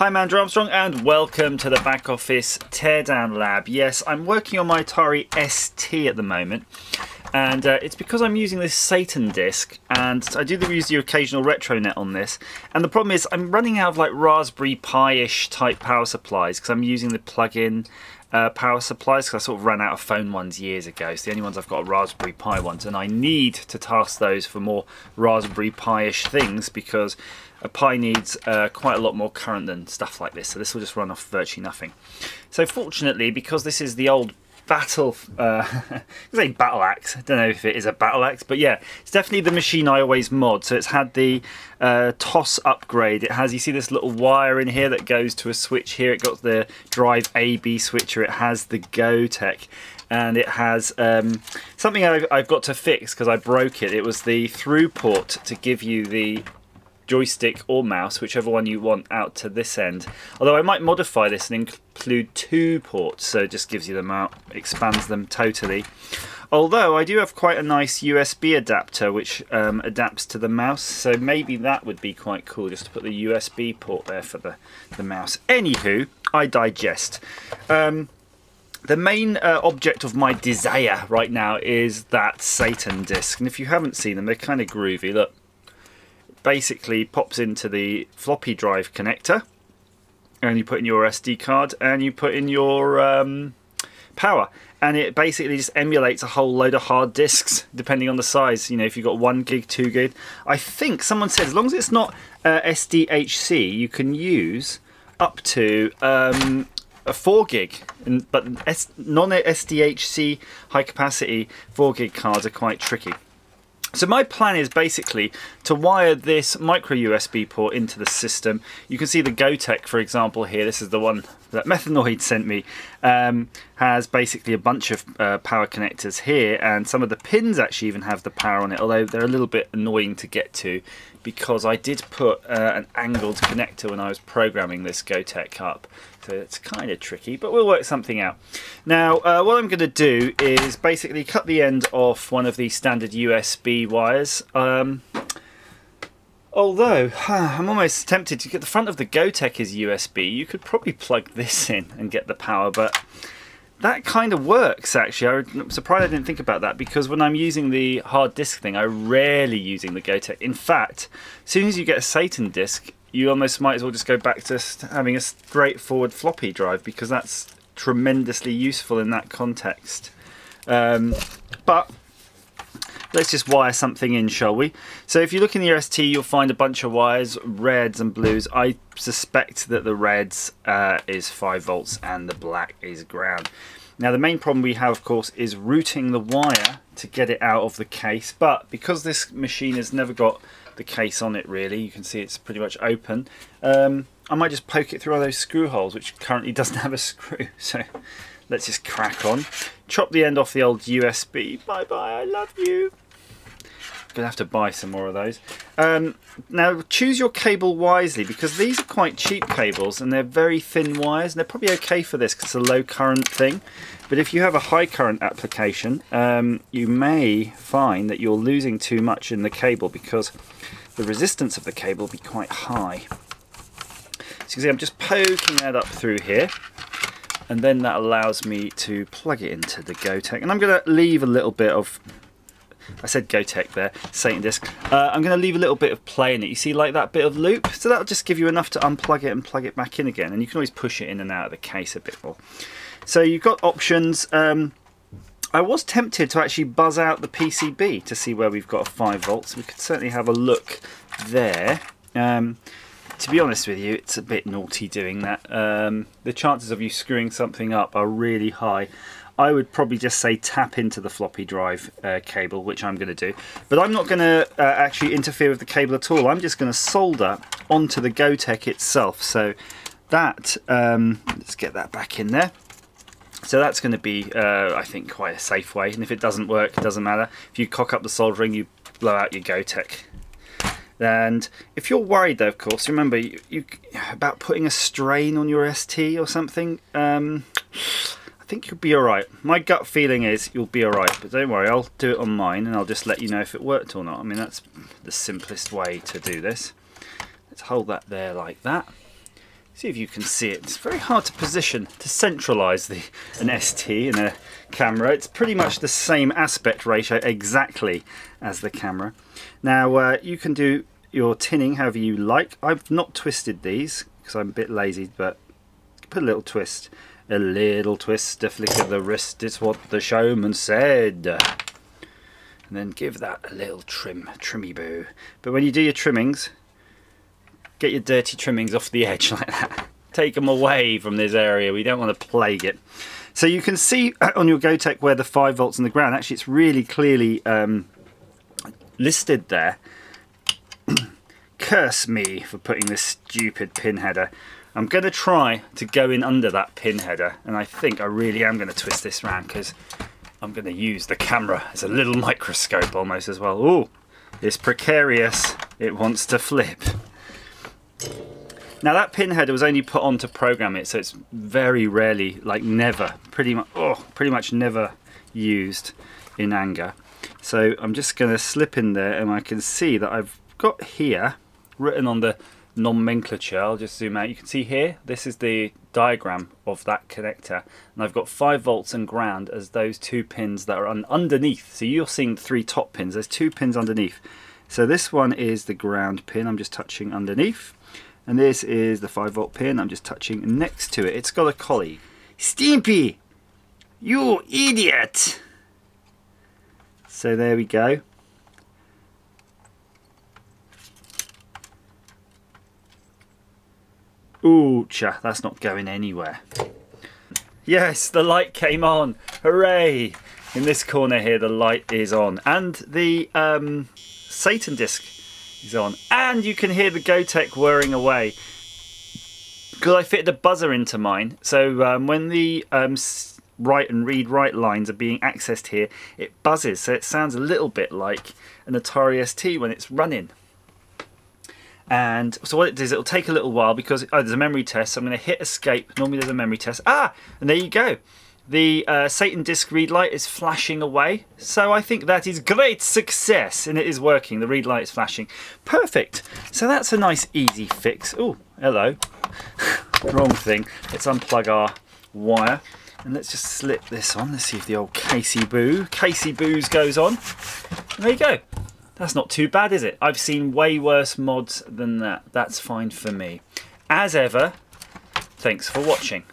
Hi, I'm Andrew Armstrong, and welcome to the Back Office Teardown Lab. Yes, I'm working on my Atari ST at the moment, and uh, it's because I'm using this SatanDisk, and I do use the occasional RetroNet on this. And the problem is, I'm running out of like Raspberry Pi-ish type power supplies because I'm using the plug-in uh, power supplies because I sort of ran out of phone ones years ago. It's the only ones I've got are Raspberry Pi ones, and I need to task those for more Raspberry Pi-ish things because a Pi needs uh, quite a lot more current than stuff like this, so this will just run off virtually nothing. So fortunately, because this is the old battle, uh, I say battle axe. I don't know if it is a battle axe, but yeah, it's definitely the machine I always mod. So it's had the uh, TOS upgrade. It has, you see this little wire in here that goes to a switch here. It got the drive AB switcher. It has the Gotek and it has um, something I've, I've, got to fix because I broke it. It was the through port to give you the joystick or mouse, whichever one you want, out to this end. Although I might modify this and include two ports, so it just gives you them out, expands them totally. Although I do have quite a nice USB adapter which um, adapts to the mouse, so maybe that would be quite cool just to put the USB port there for the, the mouse. Anywho, I digest. Um, the main uh, object of my desire right now is that SatanDisk, and if you haven't seen them, they're kind of groovy. Look, basically pops into the floppy drive connector and you put in your SD card and you put in your um, power. And it basically just emulates a whole load of hard disks depending on the size. You know if you've got one gig two gig. I think someone said as long as it's not uh, SDHC you can use up to um, a 4 gig. But non SDHC high capacity 4 gig cards are quite tricky so my plan is basically to wire this micro USB port into the system. You can see the Gotek, for example, here. This is the one that Methanoid sent me. Um, has basically a bunch of uh, power connectors here, and some of the pins actually even have the power on it, although they're a little bit annoying to get to because I did put uh, an angled connector when I was programming this Gotek up. So it's kind of tricky, but we'll work something out. Now, uh, what I'm going to do is basically cut the end off one of these standard USB wires. Um, although, I'm almost tempted to get the front of the Gotek is USB. You could probably plug this in and get the power, but that kind of works actually. I'm surprised I didn't think about that because when I'm using the hard disk thing, I'm rarely using the Gotek. In fact, as soon as you get a SatanDisk, you almost might as well just go back to having a straightforward floppy drive because that's tremendously useful in that context. Um, but let's just wire something in, shall we? So if you look in your ST, you'll find a bunch of wires, reds and blues. I suspect that the reds uh, is 5 volts and the black is ground. Now the main problem we have, of course, is routing the wire to get it out of the case. But because this machine has never got the case on it really, you can see it's pretty much open. Um, I might just poke it through all those screw holes, which currently doesn't have a screw. So let's just crack on. Chop the end off the old USB. Bye bye, I love you. Gonna have to buy some more of those. Um, now choose your cable wisely because these are quite cheap cables and they're very thin wires and they're probably okay for this because it's a low current thing. But if you have a high current application, um, you may find that you're losing too much in the cable because the resistance of the cable will be quite high. So you see I'm just poking that up through here and then that allows me to plug it into the Gotek and I'm going to leave a little bit of I said Gotek there, SatanDisk. Uh, I'm going to leave a little bit of play in it. You see like that bit of loop? So that'll just give you enough to unplug it and plug it back in again. And you can always push it in and out of the case a bit more. So you've got options. Um, I was tempted to actually buzz out the PCB to see where we've got a 5 volts. We could certainly have a look there. Um, to be honest with you, it's a bit naughty doing that. Um, the chances of you screwing something up are really high. I would probably just say tap into the floppy drive uh, cable, which I'm going to do. But I'm not going to uh, actually interfere with the cable at all. I'm just going to solder onto the Gotek itself. So that, um, let's get that back in there. So that's going to be, uh, I think, quite a safe way. And if it doesn't work, it doesn't matter. If you cock up the soldering, you blow out your Gotek. And if you're worried, though, of course, remember you, you about putting a strain on your ST or something. Um, think you'll be alright. My gut feeling is you'll be alright, but don't worry, I'll do it on mine and I'll just let you know if it worked or not. I mean, that's the simplest way to do this. Let's hold that there like that. See if you can see it. It's very hard to position, to centralize the an ST in a camera. It's pretty much the same aspect ratio exactly as the camera. Now uh, you can do your tinning however you like. I've not twisted these because I'm a bit lazy, but put a little twist. A little twist, a flick of the wrist, it's what the showman said. And then give that a little trim, trimmy boo. But when you do your trimmings, get your dirty trimmings off the edge like that. Take them away from this area. We don't want to plague it. So you can see on your Gotek where the 5 volts on the ground, actually it's really clearly um, listed there. Curse me for putting this stupid pin header. I'm going to try to go in under that pin header and I think I really am going to twist this round because I'm going to use the camera as a little microscope almost as well. Oh, it's precarious. It wants to flip. Now that pin header was only put on to program it, so it's very rarely, like never, pretty much, oh, pretty much never used in anger. So I'm just going to slip in there and I can see that I've got here, written on the nomenclature, I'll just zoom out, you can see here, this is the diagram of that connector and I've got 5 volts and ground as those two pins that are un underneath. So you're seeing three top pins, there's two pins underneath. So this one is the ground pin, I'm just touching underneath and this is the 5 volt pin I'm just touching next to it. It's got a colleague Stimpy you idiot! So there we go Ooh, cha, that's not going anywhere. Yes, the light came on. Hooray! In this corner here, the light is on. And the um, SatanDisk is on. And you can hear the Gotek whirring away. Because I fitted a buzzer into mine. So um, when the um, write and read write lines are being accessed here, it buzzes. So it sounds a little bit like an Atari ST when it's running. And so what it does, it'll take a little while because oh, there's a memory test. So I'm going to hit escape. Normally there's a memory test. Ah, and there you go. The uh, SatanDisk read light is flashing away. So I think that is great success and it is working. The read light is flashing. Perfect. So that's a nice easy fix. Oh, hello. Wrong thing. Let's unplug our wire and let's just slip this on. Let's see if the old Casey Boo, Casey Boos goes on. There you go. That's not too bad, is it? I've seen way worse mods than that. That's fine for me. As ever, thanks for watching.